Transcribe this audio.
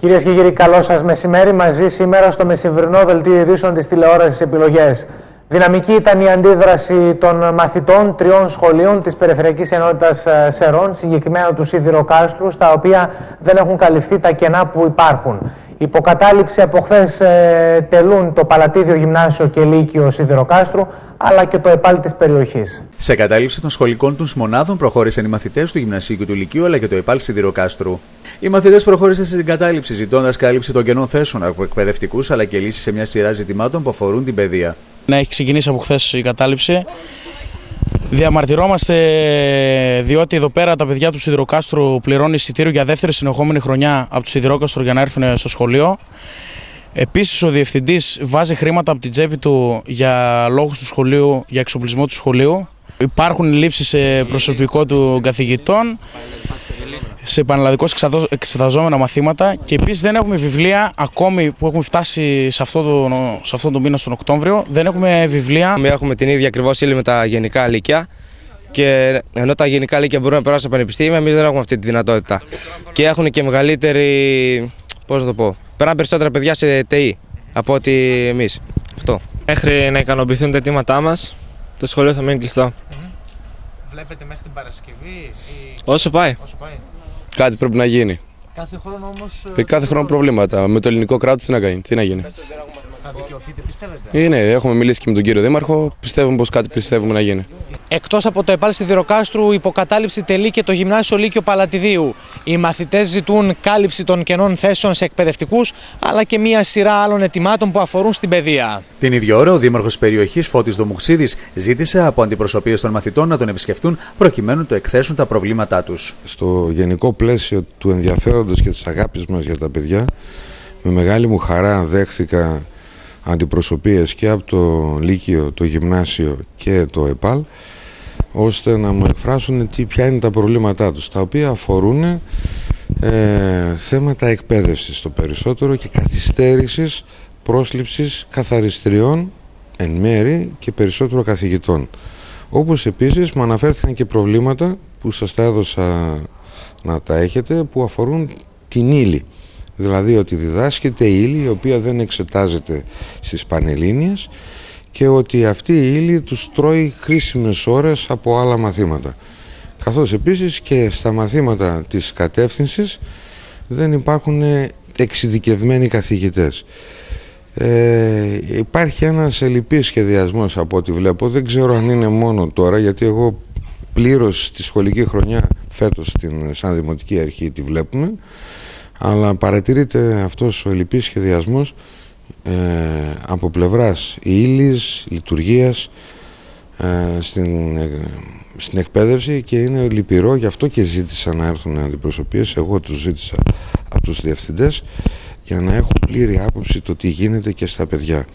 Κυρίες και κύριοι, καλό σας μεσημέρι μαζί σήμερα στο μεσημβρινό δελτίο ειδήσεων της τηλεόρασης Επιλογές. Δυναμική ήταν η αντίδραση των μαθητών τριών σχολείων της Περιφερειακής Ενότητας ε, Σερών, συγκεκριμένα του Σιδηροκάστρου, στα οποία δεν έχουν καλυφθεί τα κενά που υπάρχουν. Υποκατάληψη από χθες ε, τελούν το Παλατίδιο Γυμνάσιο και Λύκειο Σιδηροκάστρου, αλλά και το ΕΠΑΛ της περιοχής. Σε κατάληψη των σχολικών τους μονάδων προχώρησαν οι μαθητές του Γυμνασίου και του Λυκείου, αλλά και το ΕΠΑΛ Σιδηροκάστρου. Οι μαθητές προχώρησαν στην κατάληψη, ζητώντας κάλυψη των κενών θέσεων από εκπαιδευτικούς, αλλά και λύσει σε μια σειρά ζητημάτων που αφορούν την παιδεία. Να έχει ξεκινήσει από χθες η κατάληψη. Διαμαρτυρόμαστε διότι εδώ πέρα τα παιδιά του Σιδηροκάστρου πληρώνουν εισιτήριο για δεύτερη συνεχόμενη χρονιά από το Σιδηρόκαστρο για να έρθουν στο σχολείο. Επίσης, ο διευθυντής βάζει χρήματα από την τσέπη του για λόγους του σχολείου, για εξοπλισμό του σχολείου. Υπάρχουν λήψεις σε προσωπικό του καθηγητών σε πανελλαδικώς εξεταζόμενα μαθήματα και επίσης δεν έχουμε βιβλία ακόμη που έχουν φτάσει σε αυτό, το, σε αυτό το μήνα στον Οκτώβριο. Δεν έχουμε βιβλία. Έχουμε την ίδια ακριβώς ύλη με τα γενικά λύκεια. Και ενώ τα γενικά λύκεια μπορούν να περάσουν στα πανεπιστήμια, εμείς δεν έχουμε αυτή τη δυνατότητα. Και έχουν και μεγαλύτερη. Πώς να το πω. Περνάνε περισσότερα παιδιά σε ΤΕΙ από ότι εμείς. Αυτό. Μέχρι να ικανοποιηθούν τα αιτήματά μας, το σχολείο θα μείνει κλειστό. Βλέπετε μέχρι την Παρασκευή ή... Όσο πάει. Όσο πάει. Κάτι πρέπει να γίνει. Κάθε χρόνο όμως. Ε, κάθε χρόνο προβλήματα. Με το ελληνικό κράτος τι να κάνει, τι να γίνει. Θα δικαιωθείτε, πιστεύετε; Ε, ναι, έχουμε μιλήσει και με τον κύριο Δήμαρχο. Πιστεύουμε πως κάτι πιστεύουμε να γίνει. Εκτός από το ΕΠΑΛ Σιδηροκάστρου, υποκατάληψη τελεί και το Γυμνάσιο Λύκειο Παλατιδίου. Οι μαθητές ζητούν κάλυψη των κενών θέσεων σε εκπαιδευτικούς, αλλά και μία σειρά άλλων ετοιμάτων που αφορούν στην παιδεία. Την ίδια ώρα, ο Δήμαρχος περιοχής Φώτης Δομουχσίδης ζήτησε από αντιπροσωπείες των μαθητών να τον επισκεφτούν προκειμένου να το εκθέσουν τα προβλήματά τους. Στο γενικό πλαίσιο του ενδιαφέροντος και της αγάπης μας για τα παιδιά, με μεγάλη μου χαρά δέχθηκα αντιπροσωπείες και από το Λύκειο, το Γυμνάσιο και το ΕΠΑΛ ώστε να μου εκφράσουν τι, ποια είναι τα προβλήματά τους τα οποία αφορούν ε, θέματα εκπαίδευσης το περισσότερο και καθυστέρησης πρόσληψης καθαριστριών εν μέρη και περισσότερο καθηγητών. Όπως επίσης μου αναφέρθηκαν και προβλήματα που σας τα έδωσα να τα έχετε που αφορούν την ύλη. Δηλαδή ότι διδάσκεται ύλη η οποία δεν εξετάζεται στις Πανελλήνιες και ότι αυτή η ύλη τους τρώει χρήσιμες ώρες από άλλα μαθήματα. Καθώς επίσης και στα μαθήματα της κατεύθυνσης δεν υπάρχουν εξειδικευμένοι καθηγητές. Ε, υπάρχει ένας ελλειπής σχεδιασμός από ό,τι βλέπω, δεν ξέρω αν είναι μόνο τώρα γιατί εγώ πλήρως στη σχολική χρονιά φέτος στην σαν δημοτική αρχή τη βλέπουμε αλλά παρατηρείται αυτός ο ελλειπής σχεδιασμός ε, από πλευράς ύλης, λειτουργίας ε, στην, ε, στην εκπαίδευση και είναι λυπηρό. Γι' αυτό και ζήτησα να έρθουν αντιπροσωπείες. Εγώ τους ζήτησα από τους διευθυντές για να έχω πλήρη άποψη το τι γίνεται και στα παιδιά